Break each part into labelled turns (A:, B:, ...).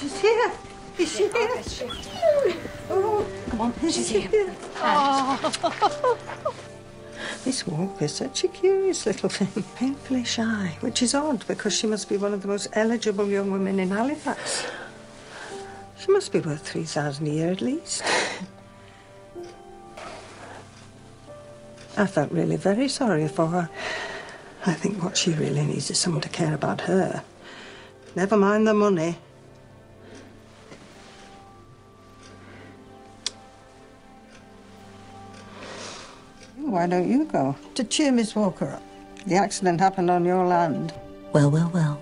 A: She's here. Is she here? Oh,
B: Come on, she's
A: she
B: here.
A: Oh. Miss Walker's such a curious little thing, painfully shy, which is odd because she must be one of the most eligible young women in Halifax. She must be worth 3,000 a year at least. I felt really very sorry for her. I think what she really needs is someone to care about her. Never mind the money. Why don't you go? To cheer Miss Walker up. The accident happened on your land.
B: Well, well, well.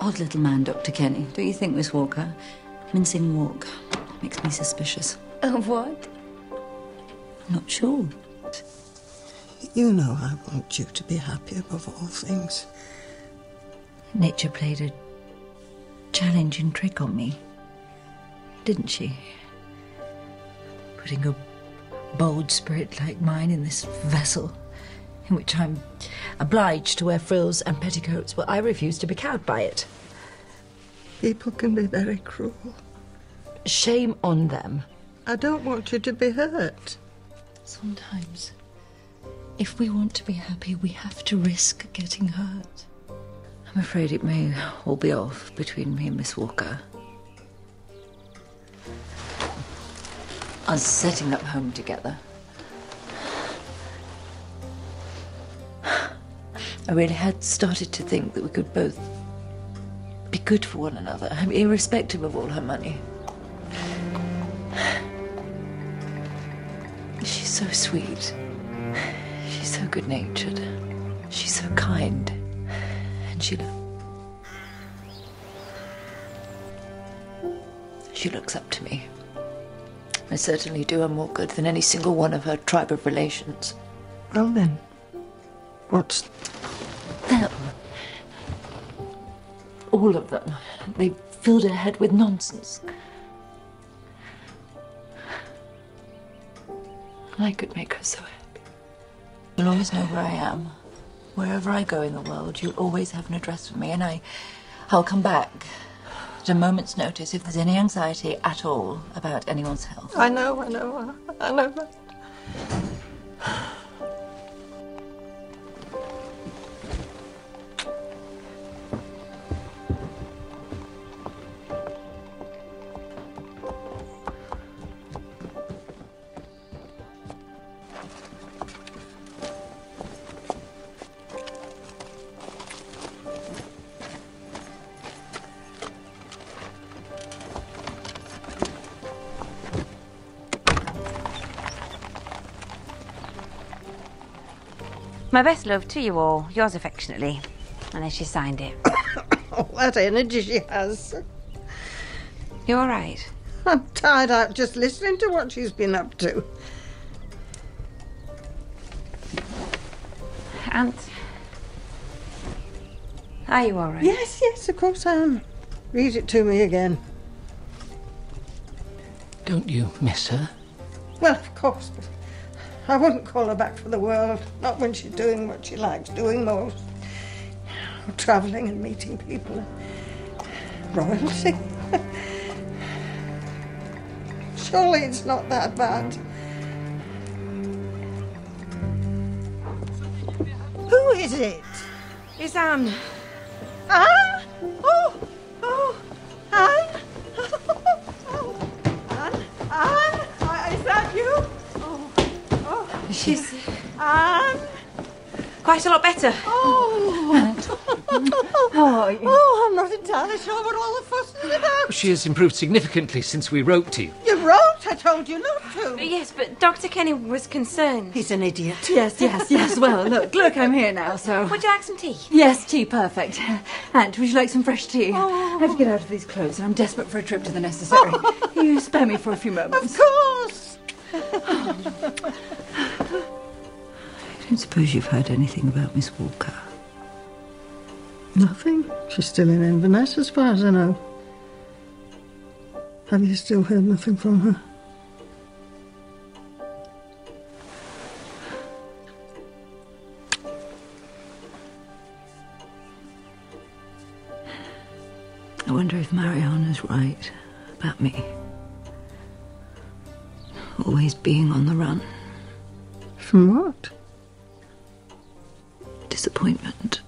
B: Odd little man, Dr. Kenny. Don't you think, Miss Walker? Mincing walk. Makes me suspicious.
C: Of what?
B: Not sure.
A: You know I want you to be happy above all things.
B: Nature played a challenging trick on me. Didn't she? Putting a bold spirit like mine in this vessel in which I'm obliged to wear frills and petticoats, but I refuse to be cowed by it.
A: People can be very cruel.
B: Shame on them.
A: I don't want you to be hurt.
B: Sometimes, if we want to be happy, we have to risk getting hurt. I'm afraid it may all be off between me and Miss Walker. Us setting up home together. I really had started to think that we could both be good for one another, I irrespective of all her money. She's so sweet. She's so good natured. She's so kind. And she. lo- She looks up to me. I certainly do her more good than any single one of her tribe of relations.
A: Well then, what's
B: Them. All of them. They filled her head with nonsense. I could make her so happy. You'll always know where I am. Wherever I go in the world, you'll always have an address for me, and I, I'll come back at a moment's notice if there's any anxiety at all about anyone's health.
A: I know, I know, I know that.
C: My best love to you all. Yours affectionately. And then she signed it.
A: Oh, that energy she has.
C: You're all right?
A: I'm tired out just listening to what she's been up to.
C: Aunt? Are you all right?
A: Yes, yes, of course I am. Read it to me again.
D: Don't you miss her?
A: Well, of course, but I wouldn't call her back for the world. Not when she's doing what she likes doing most. Travelling and meeting people. Royalty. Surely it's not that bad. Who is it?
C: It's Anne.
A: Anne? Oh, oh,
C: She's
A: Anne?
C: quite a lot better.
A: Oh.
C: How oh, are oh, you?
A: Oh, I'm not entirely sure what all the fuss is about.
D: She has improved significantly since we wrote to you.
A: You wrote, I told you not to.
C: Yes, but Dr. Kenny was concerned.
A: He's an idiot.
B: Yes, yes, yes. Well, look, look, I'm here now, so.
C: Would you like some tea?
B: Yes, tea, perfect. Aunt, would you like some fresh tea? Oh. I have to get out of these clothes, and I'm desperate for a trip to the necessary. you spare me for a few moments.
A: Of course.
B: I don't suppose you've heard anything about Miss Walker.
A: Nothing. She's still in Inverness, as far as I know. Have you still heard nothing from her?
B: I wonder if if Mariana's right about me. Always being on the run.
A: From what?
B: Disappointment.